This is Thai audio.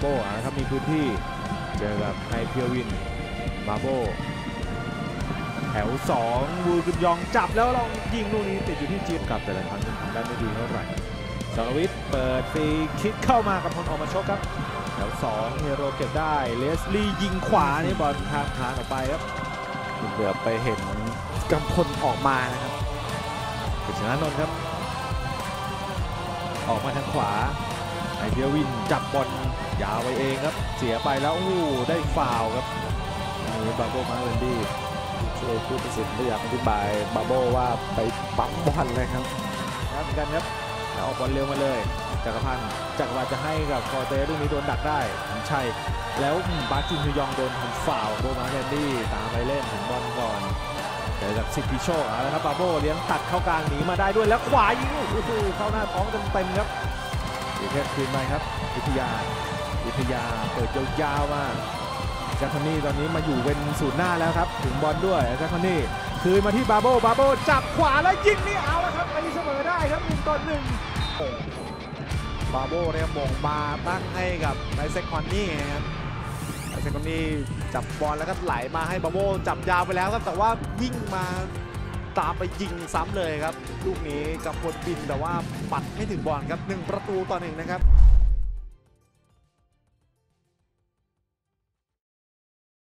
โบอะนะครับมีพื้นที่เจอกับไฮเพียววินบาโบแถว2วูกึมยองจับแล้วลองยิงลูกนี้ติดอยู่ที่จีนกับแต่ละครั้งทำได้ไม่ดีเท่าไหร่สรวิทย์เปิดฟรีคิกเข้ามากับพลออกมาชกครับ แถว2เฮโรเก็บได้เลสลี่ยิงขวานี่บอลทางทางออกไปครับเหลือไปเห็นกำพลออกมานะครับกฤษณานนท์ครับ ออกมาทางขวา เดียวินจับบอลยาวไปเองครับ เสียไปแล้วอู้ได้ฟาวล์ครับนี่บาโบมาเรนดี้ช่วยผู้ตัดสินไม่อยากอธิบายบาโบว่าไปปั๊มบอลเลยครับครับเหมือนกันครับแล้วออกบอลเร็วมาเลยจักรพันธ์จักรพันธ์จะให้กับคอเต้ลูกนี้โดนดักได้ผมชัยแล้วอืมบาร์จินฮยองโดนทำฟาวล์โบมาเรนดี้ตามไปเล่นถึงบอลก่อนเจอกับสิทธิพิโชคเอาละครับบาโบเลี้ยงตัดเข้ากลางหนีมาได้ด้วยแล้วขวายิงโอ้โหเข้าหน้าท้องเต็มๆครับ อีกแค่คืนไปครับวิทยาวิทยาเปิดยาวๆมาแจ็คคอนนี่ตอนนี้มาอยู่เป็นศูนย์หน้าแล้วครับ ถึงบอลด้วยแจ็คคอนนี่คืนมาที่บาโบบาโบจับขวาแล้วยิงนี่เอาแล้วครับตีเสมอได้ครับหนึ่งต่อหนึ่งบาโบเนี่ยมงมาตั้งให้กับไอเซคคอนนี่ครับไอเซคอนนี่จับบอลแล้วก็ไหลมาให้บาโบจับยาวไปแล้วครับแต่ว่าวิ่งมา ตามไปยิงซ้ำเลยครับ ลูกนี้กำพลบินแต่ว่าปัดไม่ถึงบอลครับหนึ่งประตูต่อหนึ่งนะครับ